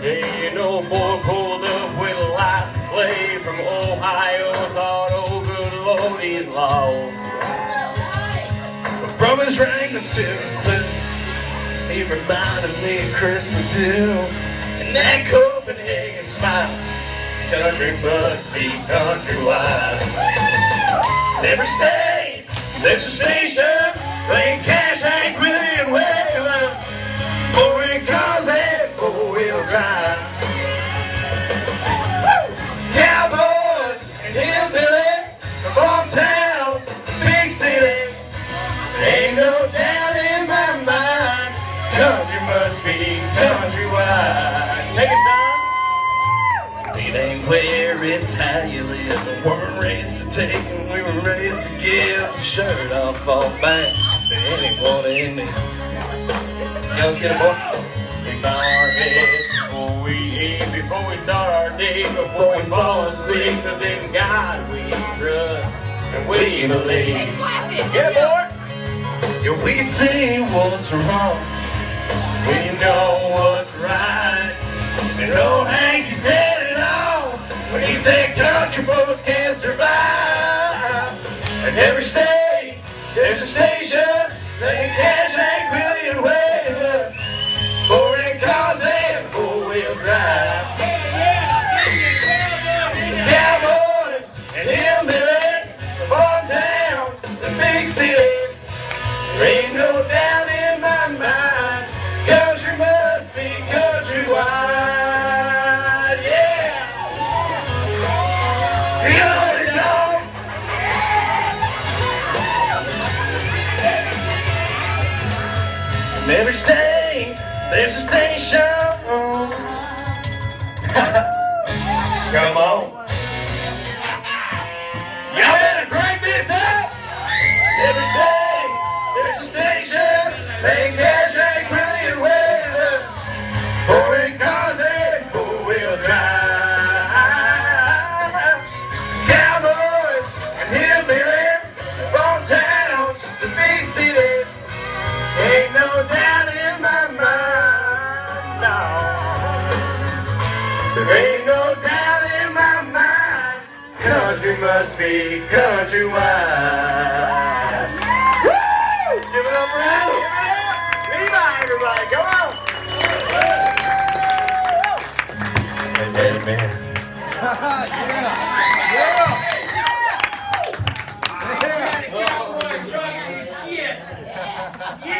Yesterday, no boy pulled up with a license plate from Ohio. Thought, oh, good Lord, he's lost. From his his blue, he reminded me of Chris Ledoux. And that Copenhagen smile, country must be countrywide. Every state, there's a station, playing it's how you live. We weren't raised to take we were raised to give. Shirt off all back to anyone in me. Young get a boy. We bow our heads before we eat, before we start our day, before we fall asleep. Cause in God we trust and we believe. Get it, boy. Yeah, we see what's wrong. We know what's right. And old Hanky And every state, there's a station playing Cash, Hank, Willie, and Waylon. Four-in cars and four-wheel drive. It's cowboys and hillbillies, the farm towns, the big cities. There ain't no doubt every state, there's a station. Come on. Country must be countrywide. Woo! Give it up for here. Levi, everybody, come on. Amen. man.